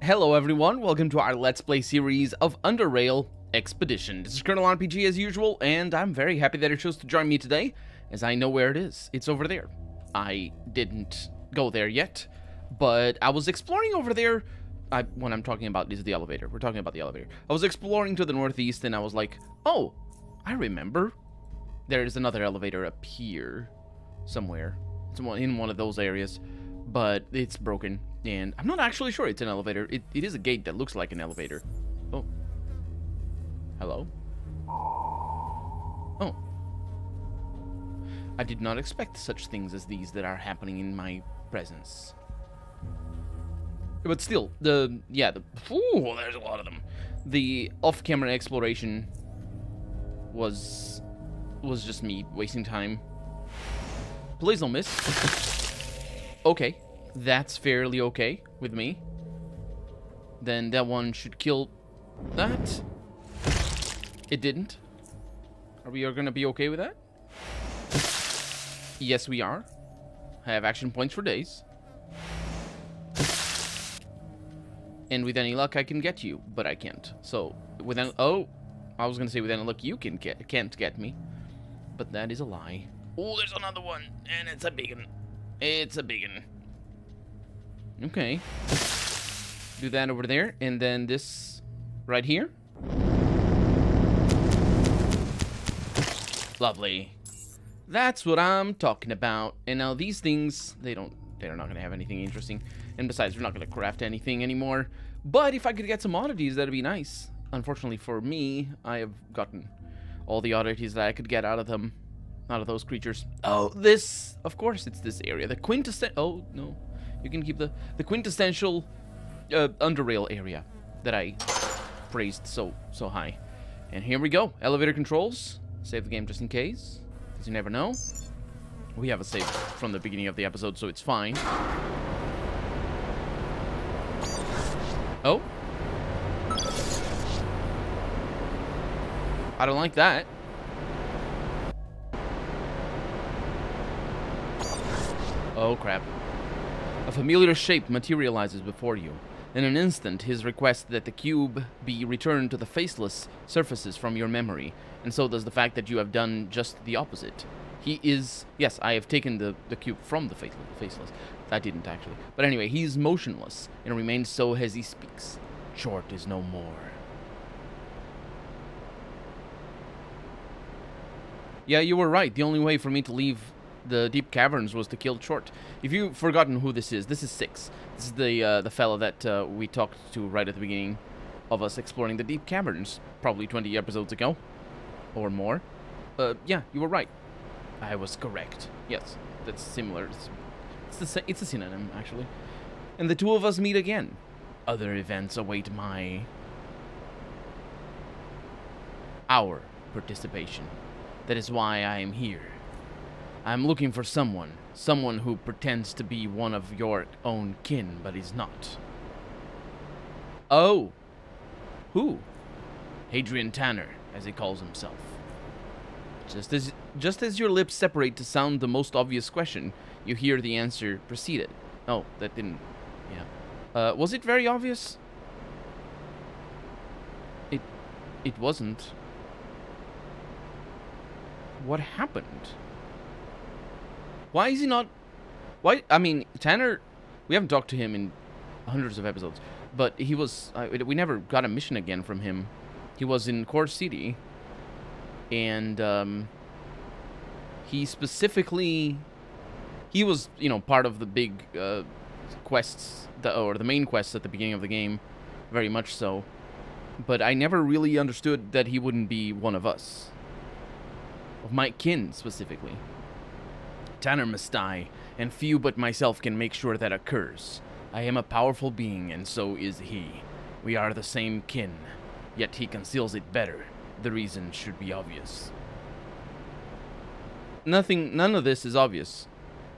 Hello everyone, welcome to our Let's Play series of Underrail Expedition. This is Colonel RPG as usual, and I'm very happy that you chose to join me today, as I know where it is. It's over there. I didn't go there yet, but I was exploring over there. I, when I'm talking about is the elevator. We're talking about the elevator. I was exploring to the northeast, and I was like, oh, I remember. There is another elevator up here, somewhere. It's in one of those areas, but it's broken. And I'm not actually sure it's an elevator. It, it is a gate that looks like an elevator. Oh. Hello? Oh. I did not expect such things as these that are happening in my presence. But still, the... Yeah, the... Ooh, there's a lot of them. The off-camera exploration was... was just me wasting time. Please don't miss. Okay that's fairly okay with me. Then that one should kill that. It didn't. Are we going to be okay with that? Yes, we are. I have action points for days. And with any luck, I can get you, but I can't. So, with any... Oh, I was going to say with any luck, you can get, can't get me. But that is a lie. Oh, there's another one, and it's a big one. It's a big one. Okay. Do that over there, and then this right here. Lovely. That's what I'm talking about. And now these things, they don't, they're not going to have anything interesting. And besides, we're not going to craft anything anymore. But if I could get some oddities, that'd be nice. Unfortunately for me, I have gotten all the oddities that I could get out of them. Out of those creatures. Oh, this, of course it's this area. The quintessential, oh, no. You can keep the, the quintessential uh, underrail area that I praised so, so high. And here we go. Elevator controls. Save the game just in case, because you never know. We have a save from the beginning of the episode, so it's fine. Oh. I don't like that. Oh, crap. A familiar shape materializes before you. In an instant, his request that the cube be returned to the faceless surfaces from your memory, and so does the fact that you have done just the opposite. He is... Yes, I have taken the, the cube from the faceless. I didn't, actually. But anyway, he is motionless, and remains so as he speaks. Tchort is no more. Yeah, you were right. The only way for me to leave the deep caverns was to kill Tchort. If you've forgotten who this is, this is Six. This is the uh, the fella that uh, we talked to right at the beginning of us exploring the deep caverns, probably 20 episodes ago, or more. Uh, yeah, you were right. I was correct. Yes, that's similar. It's, it's, the, it's a synonym, actually. And the two of us meet again. Other events await my... Our participation. That is why I am here. I'm looking for someone. Someone who pretends to be one of your own kin, but is not. Oh. Who? Hadrian Tanner, as he calls himself. Just as, just as your lips separate to sound the most obvious question, you hear the answer preceded. Oh, that didn't... Yeah. Uh, was it very obvious? It... It wasn't. What happened? Why is he not... Why... I mean, Tanner... We haven't talked to him in hundreds of episodes. But he was... Uh, we never got a mission again from him. He was in Core City. And, um... He specifically... He was, you know, part of the big uh, quests, the, or the main quests at the beginning of the game. Very much so. But I never really understood that he wouldn't be one of us. Of my kin, specifically. Tanner must die, and few but myself can make sure that occurs. I am a powerful being, and so is he. We are the same kin, yet he conceals it better. The reason should be obvious. Nothing, none of this is obvious.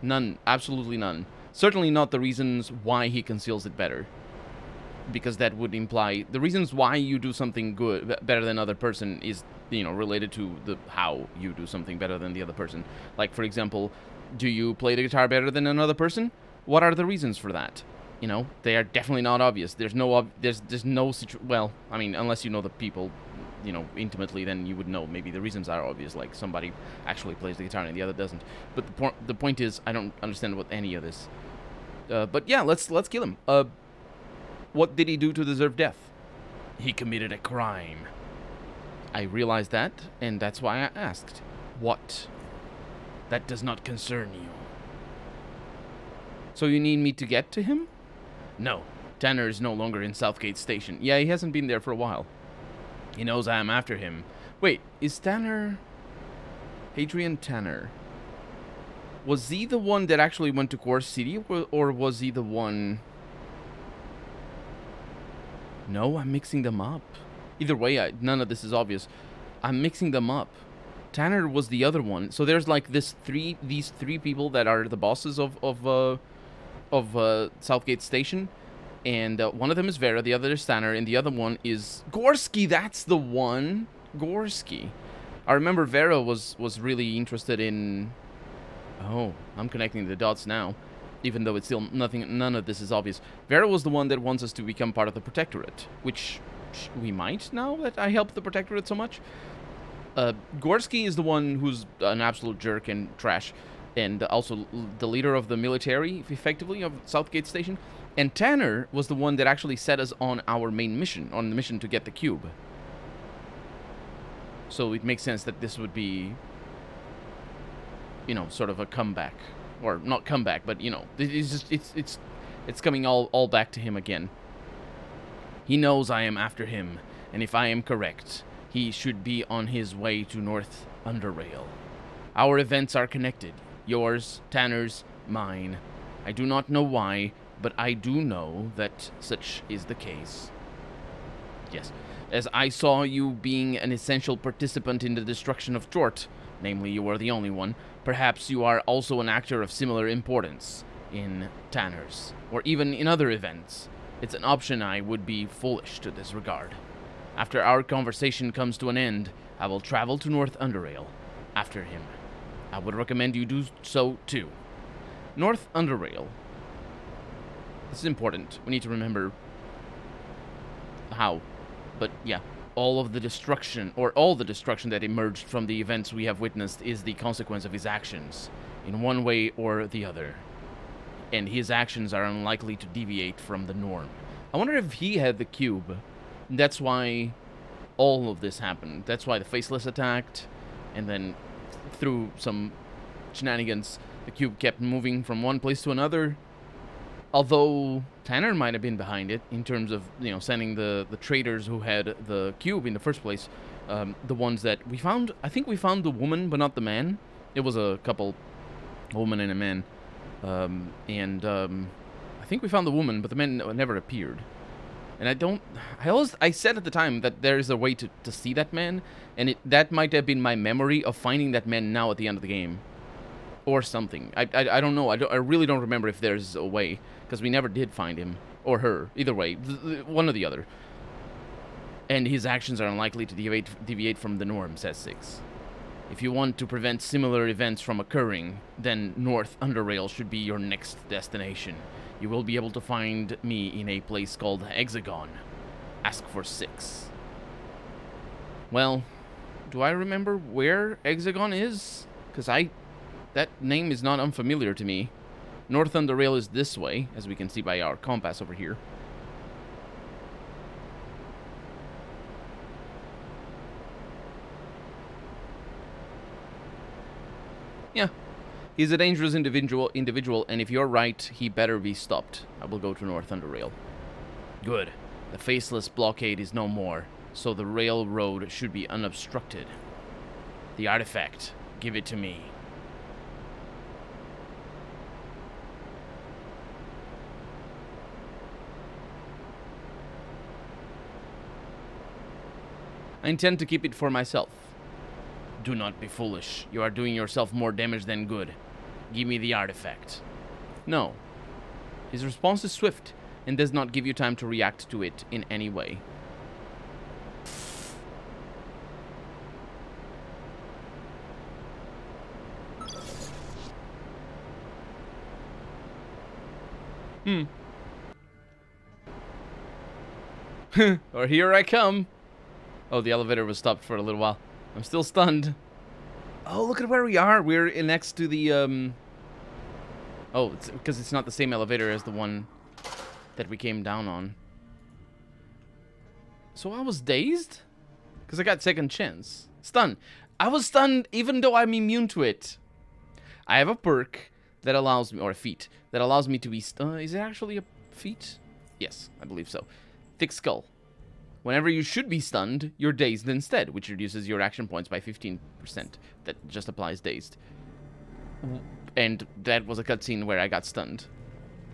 None, absolutely none. Certainly not the reasons why he conceals it better. Because that would imply, the reasons why you do something good, better than other person is, you know, related to the how you do something better than the other person. Like, for example, do you play the guitar better than another person? What are the reasons for that? You know, they are definitely not obvious. There's no there's there's no situ- well, I mean, unless you know the people, you know, intimately, then you would know. Maybe the reasons are obvious, like somebody actually plays the guitar and the other doesn't. But the point the point is, I don't understand what any of this. Uh, but yeah, let's let's kill him. Uh, what did he do to deserve death? He committed a crime. I realized that, and that's why I asked. What? That does not concern you. So you need me to get to him? No. Tanner is no longer in Southgate Station. Yeah, he hasn't been there for a while. He knows I am after him. Wait, is Tanner... Hadrian Tanner. Was he the one that actually went to Core City, or was he the one... No, I'm mixing them up. Either way, I, none of this is obvious. I'm mixing them up. Tanner was the other one. So there's like this three, these three people that are the bosses of of uh, of uh, Southgate Station, and uh, one of them is Vera, the other is Tanner, and the other one is Gorski. That's the one, Gorski. I remember Vera was was really interested in. Oh, I'm connecting the dots now, even though it's still nothing. None of this is obvious. Vera was the one that wants us to become part of the Protectorate, which we might now that I helped the Protectorate so much. Uh, Gorski is the one who's an absolute jerk and trash, and also the leader of the military, effectively, of Southgate Station. And Tanner was the one that actually set us on our main mission, on the mission to get the cube. So it makes sense that this would be, you know, sort of a comeback, or not comeback, but you know, it's just it's it's it's coming all all back to him again. He knows I am after him, and if I am correct, he should be on his way to North Underrail. Our events are connected. Yours, Tanner's, mine. I do not know why, but I do know that such is the case. Yes, as I saw you being an essential participant in the destruction of Tchort, namely you are the only one, perhaps you are also an actor of similar importance in Tanner's, or even in other events. It's an option I would be foolish to disregard. After our conversation comes to an end, I will travel to North Underrail after him. I would recommend you do so too. North Underrail. This is important. We need to remember how. But yeah, all of the destruction, or all the destruction that emerged from the events we have witnessed is the consequence of his actions, in one way or the other. And his actions are unlikely to deviate from the norm. I wonder if he had the cube that's why all of this happened. That's why the Faceless attacked, and then through some shenanigans, the cube kept moving from one place to another. Although Tanner might have been behind it in terms of you know sending the the traders who had the cube in the first place, um, the ones that we found. I think we found the woman, but not the man. It was a couple, a woman and a man, um, and um, I think we found the woman, but the man never appeared. And I don't. I always. I said at the time that there is a way to, to see that man, and it that might have been my memory of finding that man now at the end of the game, or something. I I, I don't know. I, don't, I really don't remember if there's a way because we never did find him or her. Either way, one or the other. And his actions are unlikely to deviate deviate from the norm, says Six. If you want to prevent similar events from occurring, then North Underrail should be your next destination you will be able to find me in a place called Hexagon. Ask for six. Well, do I remember where Hexagon is? Because I... That name is not unfamiliar to me. North Underrail is this way, as we can see by our compass over here. Yeah, He's a dangerous individual, individual, and if you're right, he better be stopped. I will go to North Underrail. Good. The faceless blockade is no more, so the railroad should be unobstructed. The artifact. Give it to me. I intend to keep it for myself. Do not be foolish. You are doing yourself more damage than good. Give me the artifact. No. His response is swift and does not give you time to react to it in any way. Hmm. or here I come. Oh, the elevator was stopped for a little while. I'm still stunned. Oh, look at where we are. We're in next to the, um... Oh, it's because it's not the same elevator as the one that we came down on. So I was dazed? Because I got second chance. Stunned. I was stunned even though I'm immune to it. I have a perk that allows me, or a feat, that allows me to be stunned. Uh, is it actually a feat? Yes, I believe so. Thick Skull. Whenever you should be stunned, you're dazed instead, which reduces your action points by 15%. That just applies dazed. And that was a cutscene where I got stunned.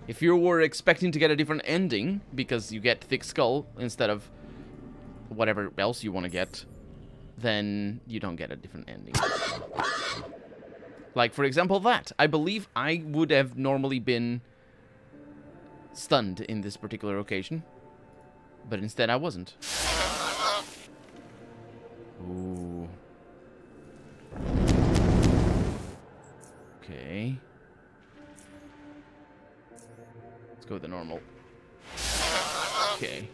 If you were expecting to get a different ending, because you get Thick Skull instead of whatever else you want to get, then you don't get a different ending. Like, for example, that. I believe I would have normally been stunned in this particular occasion. But instead I wasn't. Ooh. Okay. Let's go with the normal. Okay.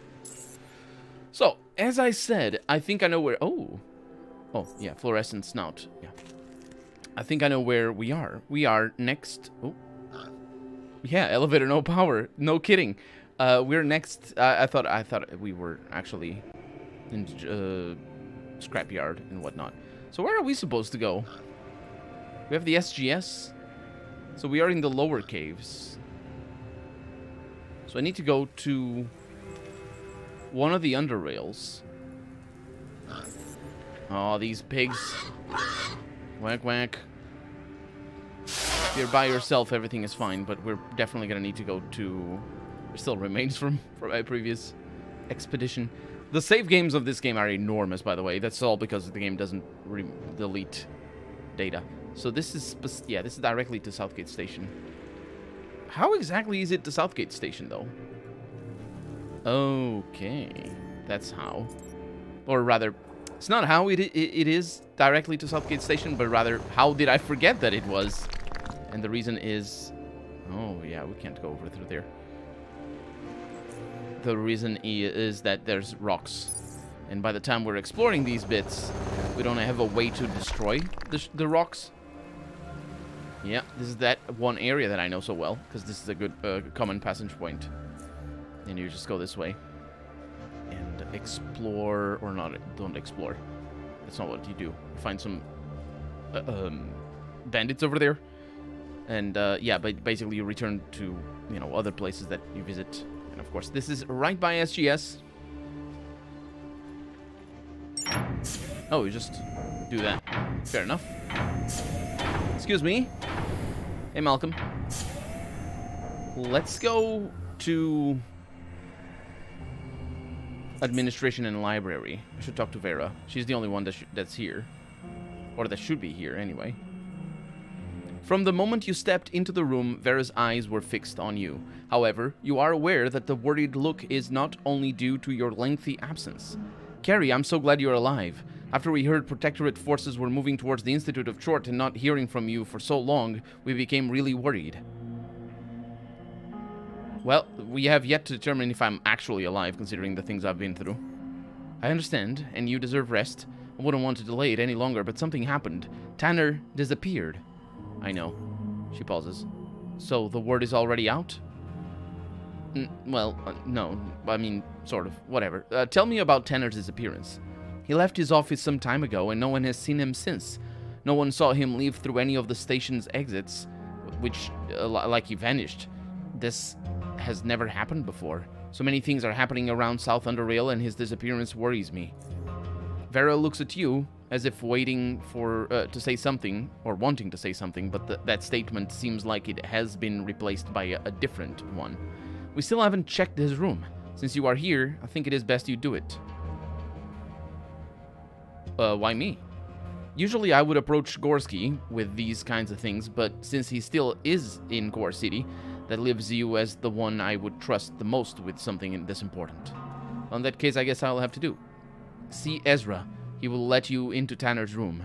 So, as I said, I think I know where... Oh. Oh, yeah, fluorescent snout. Yeah. I think I know where we are. We are next... Oh. Yeah, elevator, no power. No kidding. Uh, we're next... I thought I thought we were actually in uh, scrapyard and whatnot. So where are we supposed to go? We have the SGS. So we are in the lower caves. So I need to go to one of the under rails. Oh, these pigs. Whack, whack. If you're by yourself, everything is fine, but we're definitely going to need to go to... Still remains from, from my previous expedition. The save games of this game are enormous, by the way. That's all because the game doesn't delete data. So this is... Yeah, this is directly to Southgate Station. How exactly is it to Southgate Station, though? Okay, that's how. Or rather, it's not how it, it, it is directly to Southgate Station, but rather, how did I forget that it was? And the reason is... Oh, yeah, we can't go over through there. The reason is that there's rocks. And by the time we're exploring these bits, we don't have a way to destroy the, the rocks. Yeah, this is that one area that I know so well, because this is a good uh, common passage point. And you just go this way. And explore, or not, don't explore. That's not what you do. You find some uh, um, bandits over there. And uh, yeah, but basically you return to, you know, other places that you visit. And of course, this is right by SGS. Oh, you just do that. Fair enough. Excuse me. Hey, Malcolm. Let's go to administration and library. I should talk to Vera. She's the only one that that's here. Or that should be here, anyway. From the moment you stepped into the room, Vera's eyes were fixed on you. However, you are aware that the worried look is not only due to your lengthy absence. Carrie, I'm so glad you're alive. After we heard Protectorate forces were moving towards the Institute of Tchort and not hearing from you for so long, we became really worried. Well, we have yet to determine if I'm actually alive, considering the things I've been through. I understand, and you deserve rest. I wouldn't want to delay it any longer, but something happened. Tanner disappeared. I know. She pauses. So, the word is already out? N well, uh, no. I mean, sort of. Whatever. Uh, tell me about Tanner's disappearance. He left his office some time ago, and no one has seen him since. No one saw him leave through any of the station's exits, which, uh, like he vanished. This has never happened before. So many things are happening around South Underrail, and his disappearance worries me. Vera looks at you, as if waiting for uh, to say something, or wanting to say something, but th that statement seems like it has been replaced by a, a different one. We still haven't checked his room. Since you are here, I think it is best you do it. Uh, why me? Usually I would approach Gorski with these kinds of things, but since he still is in Core City, that leaves you as the one I would trust the most with something this important. On that case, I guess I'll have to do. See Ezra. He will let you into Tanner's room.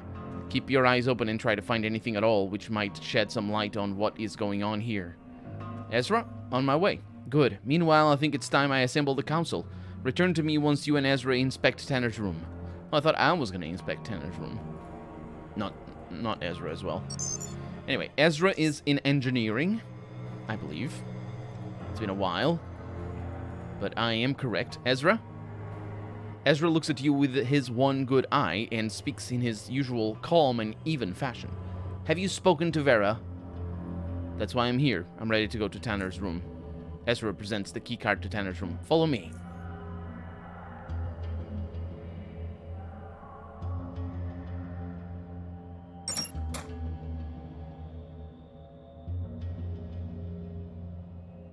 Keep your eyes open and try to find anything at all which might shed some light on what is going on here. Ezra, on my way. Good. Meanwhile, I think it's time I assemble the council. Return to me once you and Ezra inspect Tanner's room. I thought I was going to inspect Tanner's room. Not, not Ezra as well. Anyway, Ezra is in engineering, I believe. It's been a while. But I am correct. Ezra? Ezra looks at you with his one good eye and speaks in his usual calm and even fashion. Have you spoken to Vera? That's why I'm here. I'm ready to go to Tanner's room. Ezra presents the keycard to Tanner's room. Follow me.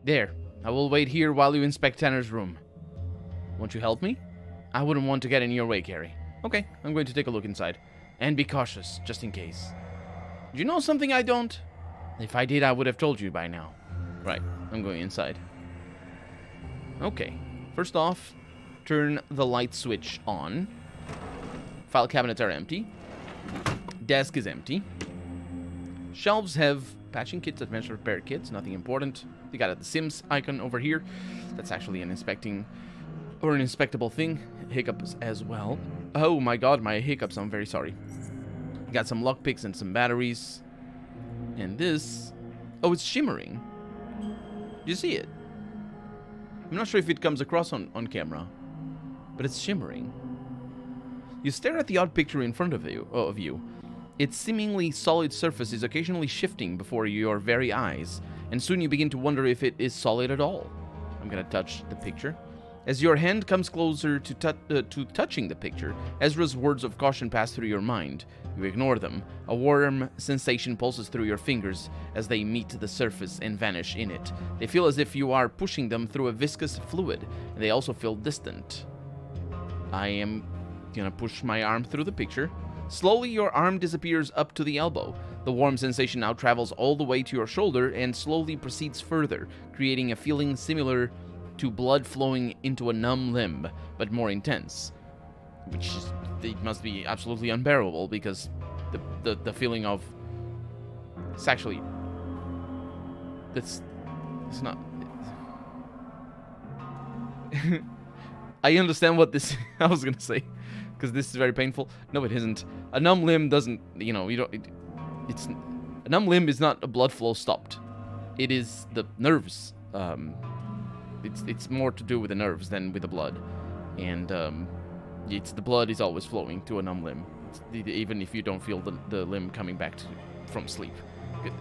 There. I will wait here while you inspect Tanner's room. Won't you help me? I wouldn't want to get in your way, Carrie. Okay, I'm going to take a look inside. And be cautious, just in case. Do you know something I don't? If I did, I would have told you by now. Right, I'm going inside. Okay, first off, turn the light switch on. File cabinets are empty. Desk is empty. Shelves have patching kits, adventure repair kits, nothing important. You got the Sims icon over here. That's actually an inspecting or an inspectable thing. Hiccups as well. Oh my god, my hiccups, I'm very sorry. Got some lockpicks and some batteries. And this... Oh, it's shimmering. You see it? I'm not sure if it comes across on, on camera. But it's shimmering. You stare at the odd picture in front of you, oh, of you. Its seemingly solid surface is occasionally shifting before your very eyes, and soon you begin to wonder if it is solid at all. I'm gonna touch the picture. As your hand comes closer to, uh, to touching the picture, Ezra's words of caution pass through your mind. You ignore them. A warm sensation pulses through your fingers as they meet the surface and vanish in it. They feel as if you are pushing them through a viscous fluid, and they also feel distant. I am gonna push my arm through the picture. Slowly, your arm disappears up to the elbow. The warm sensation now travels all the way to your shoulder and slowly proceeds further, creating a feeling similar to blood flowing into a numb limb, but more intense. Which is, it must be absolutely unbearable because the, the, the feeling of it's actually that's it's not I understand what this I was gonna say because this is very painful. No, it isn't. A numb limb doesn't, you know, you don't. It, it's a numb limb is not a blood flow stopped. It is the nerves um, it's it's more to do with the nerves than with the blood, and um, it's the blood is always flowing to a numb limb, even if you don't feel the, the limb coming back to, from sleep.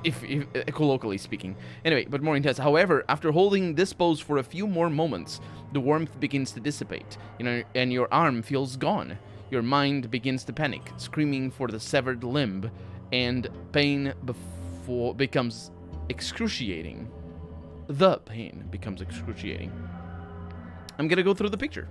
If, if uh, colloquially speaking. Anyway, but more intense. However, after holding this pose for a few more moments, the warmth begins to dissipate, you know, and your arm feels gone. Your mind begins to panic, screaming for the severed limb, and pain before becomes excruciating the pain becomes excruciating. I'm gonna go through the picture.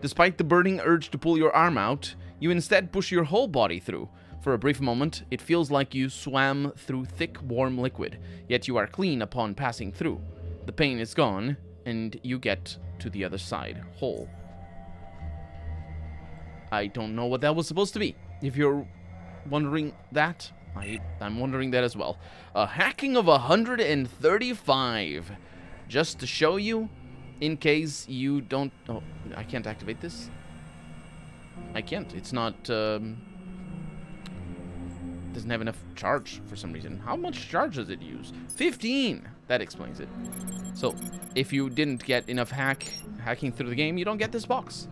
Despite the burning urge to pull your arm out, you instead push your whole body through. For a brief moment, it feels like you swam through thick, warm liquid, yet you are clean upon passing through. The pain is gone, and you get to the other side, whole. I don't know what that was supposed to be. If you're wondering that, I, I'm wondering that as well. A hacking of 135. Just to show you, in case you don't... Oh, I can't activate this? I can't. It's not... Um, doesn't have enough charge for some reason. How much charge does it use? 15! That explains it. So, if you didn't get enough hack hacking through the game, you don't get this box.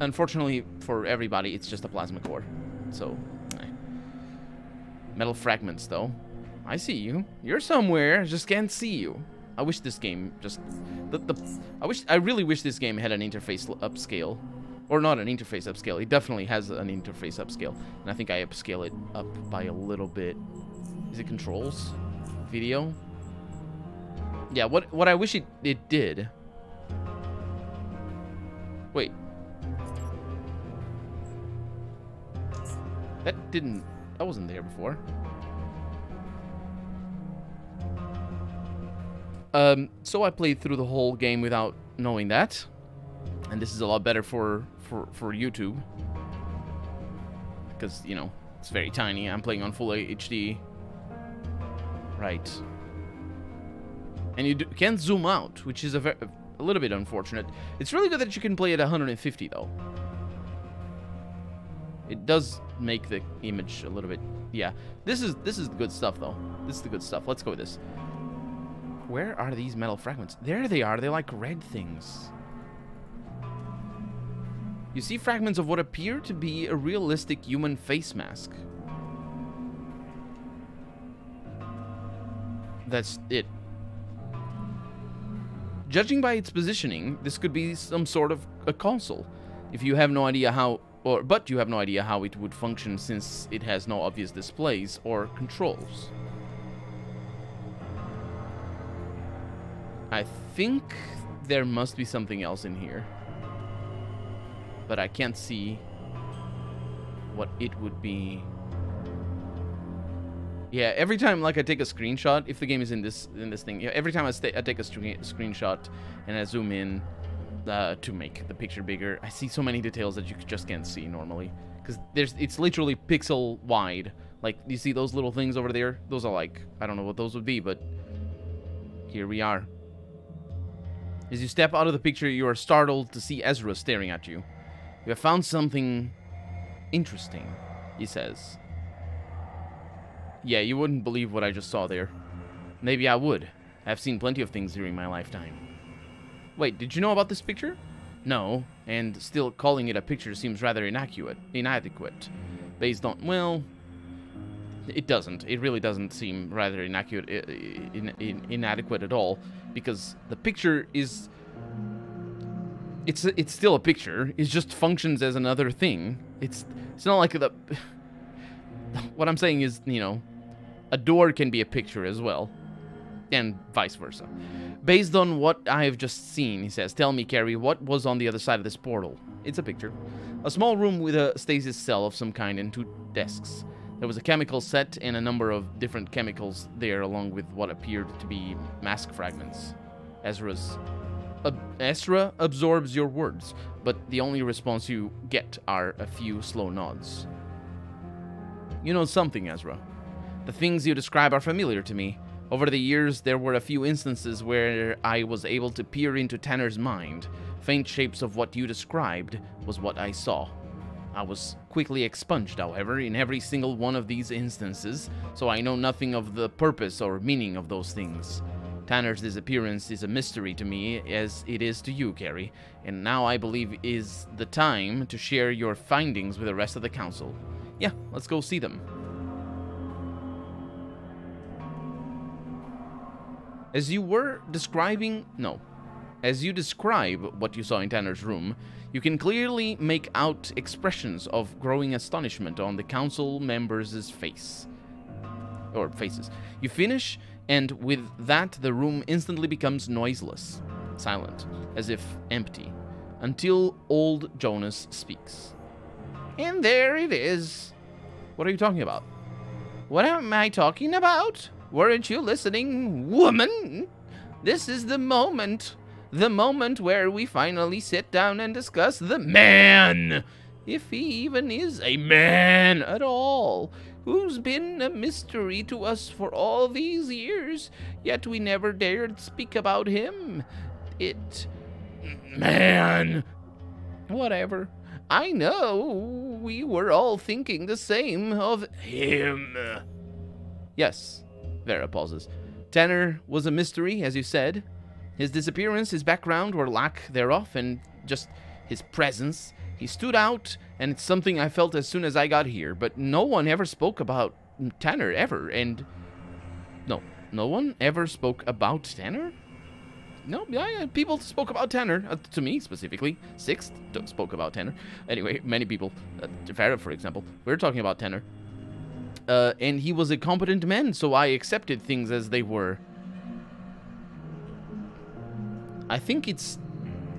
Unfortunately for everybody, it's just a plasma core. So, Metal fragments, though. I see you. You're somewhere. Just can't see you. I wish this game just... The, the, I wish. I really wish this game had an interface upscale. Or not an interface upscale. It definitely has an interface upscale. And I think I upscale it up by a little bit. Is it controls? Video? Yeah, what what I wish it, it did... Wait. That didn't... That wasn't there before. Um, so I played through the whole game without knowing that. And this is a lot better for, for, for YouTube. Because, you know, it's very tiny. I'm playing on full HD. Right. And you do, can zoom out, which is a, a little bit unfortunate. It's really good that you can play at 150 though. It does make the image a little bit. Yeah, this is this is the good stuff though. This is the good stuff. Let's go with this. Where are these metal fragments? There they are. They're like red things. You see fragments of what appear to be a realistic human face mask. That's it. Judging by its positioning, this could be some sort of a console. If you have no idea how, or but you have no idea how it would function since it has no obvious displays or controls. I think there must be something else in here. But I can't see what it would be. Yeah, every time like I take a screenshot, if the game is in this in this thing, every time I, I take a screenshot and I zoom in uh, to make the picture bigger, I see so many details that you just can't see normally because there's it's literally pixel wide. Like you see those little things over there? Those are like I don't know what those would be, but here we are. As you step out of the picture, you are startled to see Ezra staring at you. You have found something interesting, he says. Yeah, you wouldn't believe what I just saw there. Maybe I would. I've seen plenty of things during my lifetime. Wait, did you know about this picture? No, and still calling it a picture seems rather inaccurate, inadequate. Based on, well, it doesn't. It really doesn't seem rather inaccurate, in, in, inadequate at all, because the picture is it's it's still a picture. It just functions as another thing. It's it's not like the what I'm saying is, you know, a door can be a picture as well, and vice versa. Based on what I have just seen, he says, tell me, Carrie, what was on the other side of this portal? It's a picture. A small room with a stasis cell of some kind and two desks. There was a chemical set and a number of different chemicals there, along with what appeared to be mask fragments. Ezra's. Ezra absorbs your words, but the only response you get are a few slow nods. You know something, Ezra. The things you describe are familiar to me. Over the years, there were a few instances where I was able to peer into Tanner's mind. Faint shapes of what you described was what I saw. I was quickly expunged, however, in every single one of these instances, so I know nothing of the purpose or meaning of those things. Tanner's disappearance is a mystery to me, as it is to you, Carrie, and now I believe is the time to share your findings with the rest of the Council. Yeah, let's go see them. As you were describing... No. As you describe what you saw in Tanner's room, you can clearly make out expressions of growing astonishment on the council members' face. Or faces. You finish, and with that, the room instantly becomes noiseless, silent, as if empty, until old Jonas speaks. And there it is. What are you talking about? What am I talking about? Weren't you listening, woman? This is the moment the moment where we finally sit down and discuss the man, if he even is a man at all, who's been a mystery to us for all these years, yet we never dared speak about him. It. Man. Whatever. I know we were all thinking the same of him. Yes, Vera pauses. Tanner was a mystery, as you said, his disappearance, his background, or lack thereof, and just his presence. He stood out, and it's something I felt as soon as I got here, but no one ever spoke about Tanner, ever, and... No, no one ever spoke about Tanner? No, yeah, people spoke about Tanner, uh, to me specifically. Sixth spoke about Tanner. Anyway, many people, uh, for example, we are talking about Tanner. Uh, and he was a competent man, so I accepted things as they were. I think it's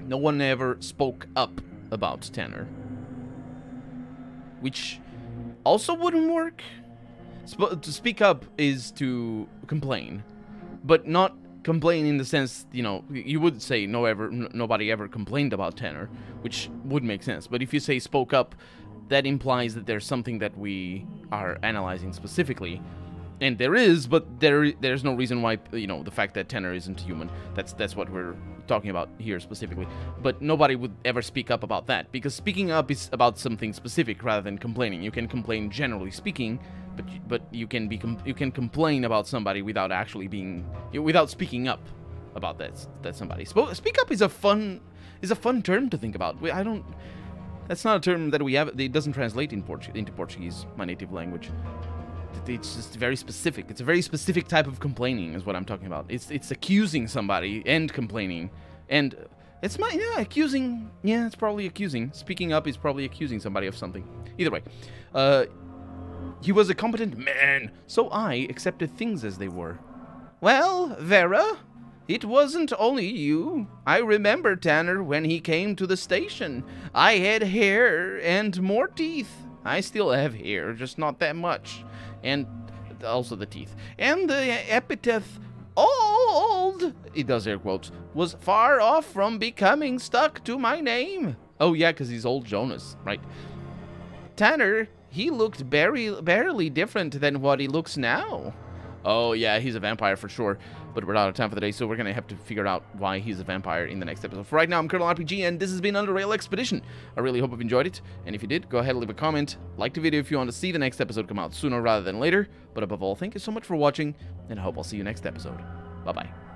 no one ever spoke up about Tanner. Which also wouldn't work. Sp to speak up is to complain, but not complain in the sense, you know, you would say no ever nobody ever complained about Tanner, which would make sense. But if you say spoke up, that implies that there's something that we are analyzing specifically. and there is, but there there's no reason why you know the fact that Tanner isn't human. That's that's what we're talking about here specifically. But nobody would ever speak up about that because speaking up is about something specific rather than complaining. You can complain generally speaking, but but you can be you can complain about somebody without actually being without speaking up about that that somebody. Speak up is a fun is a fun term to think about. I don't. That's not a term that we have. It doesn't translate in Portu into Portuguese, my native language it's just very specific. It's a very specific type of complaining is what I'm talking about. It's it's accusing somebody and complaining. And it's my yeah, accusing yeah, it's probably accusing. Speaking up is probably accusing somebody of something. Either way. Uh he was a competent man, so I accepted things as they were. Well, Vera, it wasn't only you. I remember Tanner when he came to the station. I had hair and more teeth. I still have hair, just not that much and also the teeth. And the epithet old, he does air quotes, was far off from becoming stuck to my name. Oh yeah, because he's old Jonas, right? Tanner, he looked barely, barely different than what he looks now. Oh yeah, he's a vampire for sure but we're out of time for the day, so we're going to have to figure out why he's a vampire in the next episode. For right now, I'm Colonel RPG, and this has been Underrail Expedition. I really hope you've enjoyed it, and if you did, go ahead and leave a comment, like the video if you want to see the next episode come out sooner rather than later, but above all, thank you so much for watching, and I hope I'll see you next episode. Bye-bye.